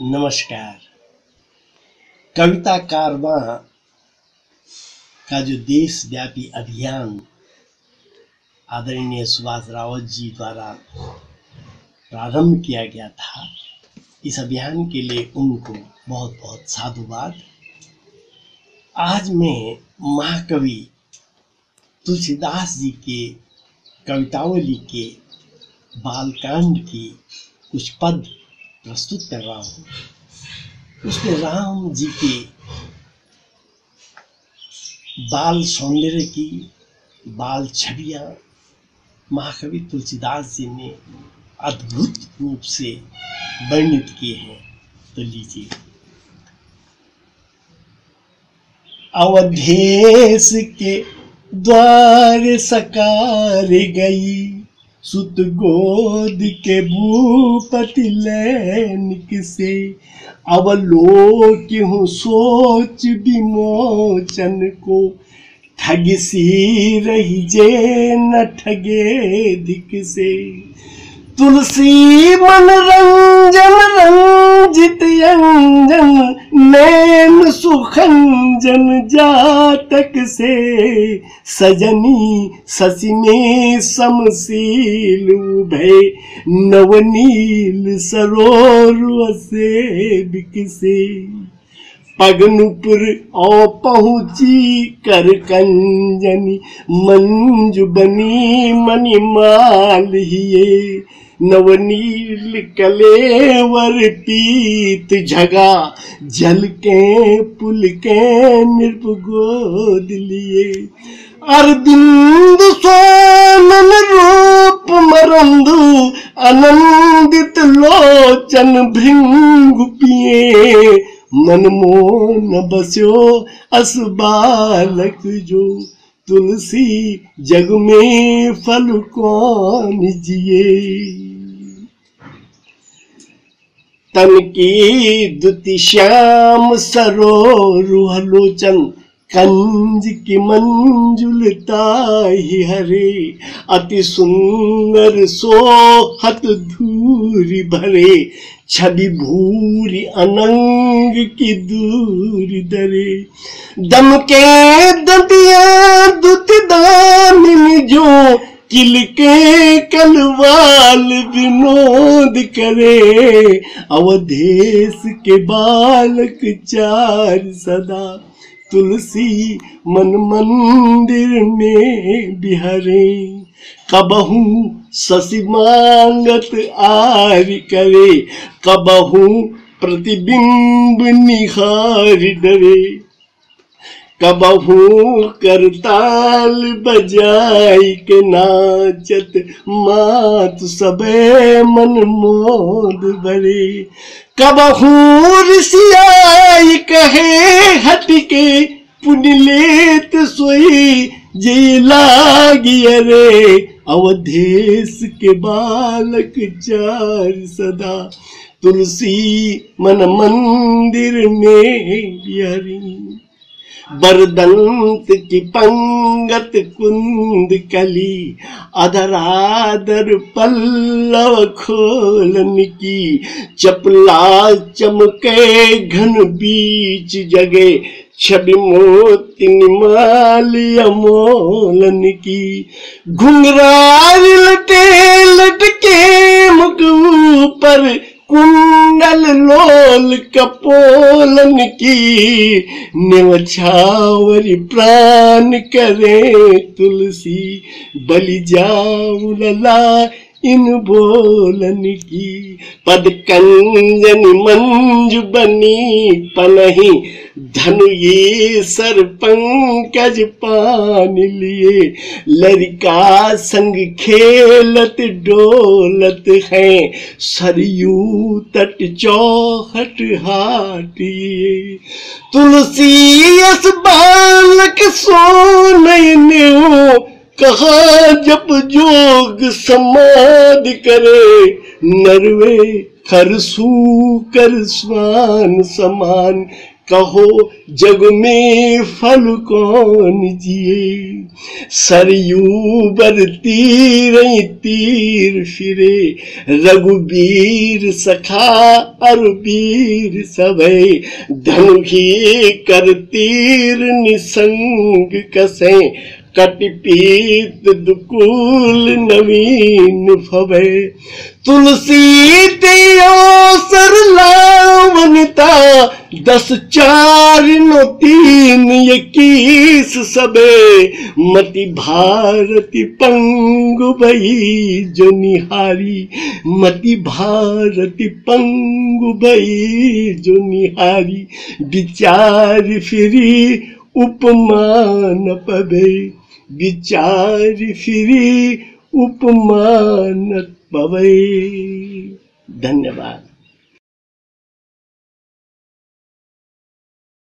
नमस्कार। कविता कारवां का जो देशव्यापी अभियान आदरणीय सुभाष रावत जी द्वारा प्रारंभ किया गया था, इस अभियान के लिए उनको बहुत बहुत साधुवाद। आज मैं महाकवि तुलसीदास जी के कवितावली के बालकांड की कुछ पद प्रस्तुत कर रहा हूँ। उसमें राम जी के बाल सौंदर्य की, बाल छवियाँ, महाकवि तुलसीदास जी ने अद्भुत रूप से वर्णित किए हैं। तो लीजिए। अवधेश के द्वार सकार गई। सुत गोद के भूपति लैनिक से। अवलोक हूँ सोच विमोचन को। ठग सी रही जे न ठगे दिक से। तुलसी मन रंजन नैन सुखंजन जातक से सजनी ससी में समशील भय नवनील सरोर से। बिकसे पगनुपुर औ पहुँची कर कंजनी, मंजु बनी मणिमाल हिये नवनील कलेवर पीत झगा जल के पुल के नृप गोद लिए। अरविंद सोनन रूप मरंदु, आनंदित लोचन भृंग पिए। मनमोन बस्यो अस बालक जो तुलसी जग में फल कौन जिए। तन की दुति श्याम सरो लोचन कंज की मंजुलता ही हरे। अति सुंदर सोहत धूरी भरे, छवि भूरी अनंग की दूर दरे। दम के दतिया दुत दामिनी जो किल के कलवाल विनोद करे। अवधेश के बालक चार सदा, तुलसी मन मंदिर में बिहरे। कबहू शशि मांगत आर करे, कबहू प्रतिबिंब निहार डरे कबहू करताल बजाई के नाचत मात सबे मन मोद बरे कबहू ऋषियाई कहे हट के पुनिलेत सोई जे लागी रे अवधेश के बालक चार सदा। तुलसी मन मंदिर में बिहरी। बरदंत की पंगत कुंद कली, अधराधर पल्लव खोलन की, चपला चमके घन बीच जगे, छवि मोती निमाल अमोलन की। घुंघरार लटे लटके मुख पर कुंडल लोल कपोलन की निवछावरी प्राण करे तुलसी बलि जाऊ लला इन बोलन की पद कंजन मंजु बनी पनही, धनु ये सर पंकज पान लिए। लड़का संग खेलत डोलत है, सरयू तट चौहट हाटिए तुलसी यस बालक सोने कहा जब जोग समाधि करे, नरवे खरसू कर स्वान समान। कहो, जग में फल कौन जिए? सरयू बर तीर तीर फिरे। रघुबीर सखा अरबीर सबे, धनुखी कर तीर निसंग कसे। कटिपीत दुकूल नवीन फवे। तुलसी दियो सर लावनिता, दस चार नो तीन इक्कीस सबे। मति भारती पंगु भई जो निहारी मति भारती पंगु भई जो निहारी विचार फिरी उपमान पबे विचार फिरी उपमान पवे धन्यवाद।